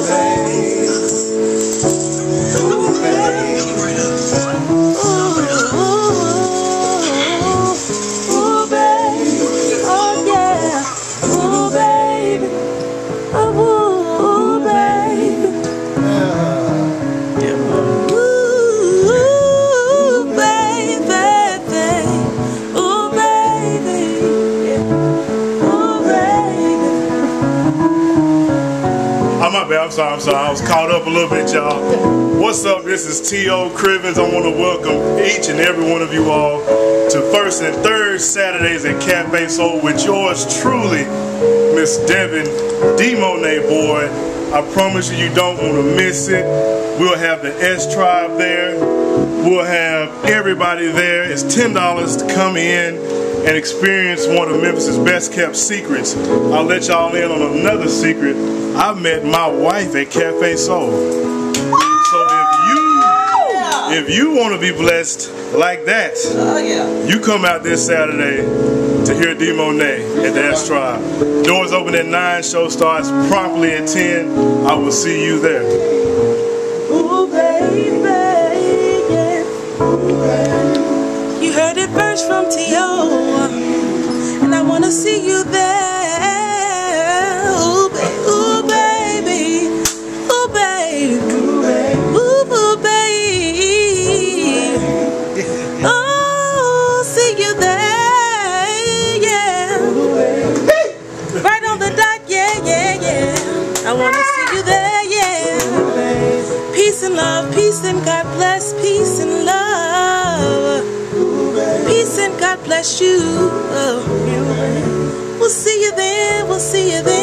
amazing. I'm sorry, I'm sorry. I was caught up a little bit, y'all. What's up? This is T.O. Crivens. I want to welcome each and every one of you all to first and third Saturdays at Cafe Soul with yours truly, Miss Devin D. Monet Boy. I promise you, you don't want to miss it. We'll have the S Tribe there. We'll have everybody there. It's $10 to come in and experience one of Memphis's best kept secrets. I'll let y'all in on another secret. I met my wife at Cafe Soul. So if you if you want to be blessed like that, Oh, you come out this Saturday to hear D Monet at the S Tribe. Doors open at 9, show starts promptly at 10. I will see you there. Ooh, baby, yeah. You heard it first from T.O. I wanna see you there, yeah. Peace and love, peace and God bless, peace and love. Peace and God bless you. We'll see you then, we'll see you then.